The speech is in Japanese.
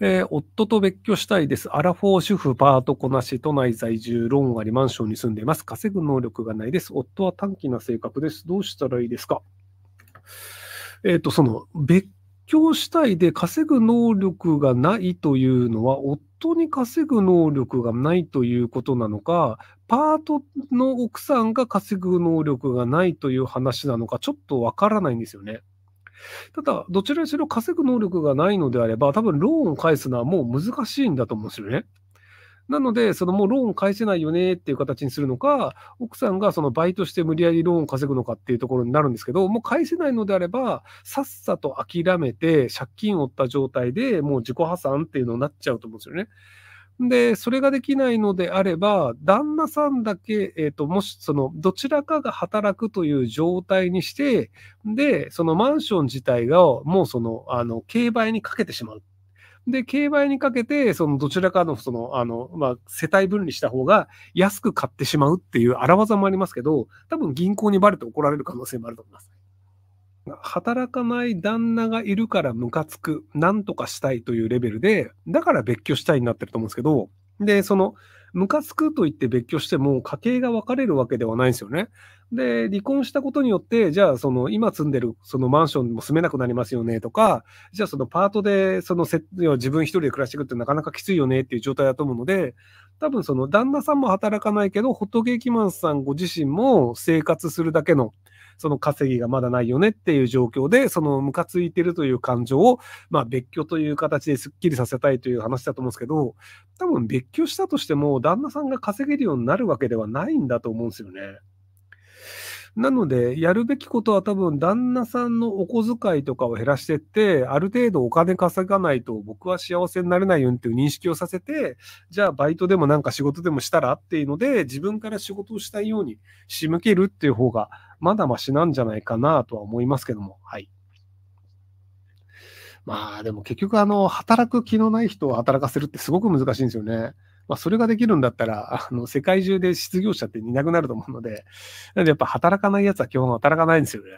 えー夫と別居したいです。アラフォー主婦、パートこなし、都内在住、ローンあり、マンションに住んでいます。稼ぐ能力がないです。夫は短気な性格です。どうしたらいいですか？えっ、と、その、別居したいで稼ぐ能力がないというのは、夫に稼ぐ能力がないということなのか、パートの奥さんが稼ぐ能力がないという話なのか、ちょっとわからないんですよね。ただ、どちらにしろ稼ぐ能力がないのであれば、多分ローンを返すのはもう難しいんだと思うんですよね。なので、そのもうローン返せないよねっていう形にするのか、奥さんがそのバイトして無理やりローンを稼ぐのかっていうところになるんですけど、もう返せないのであれば、さっさと諦めて借金を負った状態でもう自己破産っていうのになっちゃうと思うんですよね。で、それができないのであれば、旦那さんだけ、えっ、と、もし、その、どちらかが働くという状態にして、で、そのマンション自体が、もうその、あの、競売にかけてしまう。で、競売にかけて、その、どちらかの、その、あの、まあ、世帯分離した方が安く買ってしまうっていう荒技もありますけど、多分銀行にバレて怒られる可能性もあると思います。働かない旦那がいるからムカつく、なんとかしたいというレベルで、だから別居したいになってると思うんですけど、で、その、ムカつくと言って別居しても家計が分かれるわけではないんですよね。で、離婚したことによって、じゃあ、その、今住んでるそのマンションも住めなくなりますよねとか、じゃあ、そのパートで、その、自分一人で暮らしていくってなかなかきついよねっていう状態だと思うので、多分その旦那さんも働かないけど、ホットケーキマンさんご自身も生活するだけのその稼ぎがまだないよねっていう状況で、そのムカついてるという感情を、まあ別居という形ですっきりさせたいという話だと思うんですけど、多分別居したとしても、旦那さんが稼げるようになるわけではないんだと思うんですよね。なので、やるべきことは多分、旦那さんのお小遣いとかを減らしてって、ある程度お金稼がないと僕は幸せになれないよっていう認識をさせて、じゃあバイトでもなんか仕事でもしたらっていうので、自分から仕事をしたいように仕向けるっていう方が、まだましなんじゃないかなとは思いますけども、はい。まあでも結局あの、働く気のない人を働かせるってすごく難しいんですよね。まあそれができるんだったら、あの、世界中で失業者っていなくなると思うので、なんでやっぱ働かない奴は基本働かないんですよね。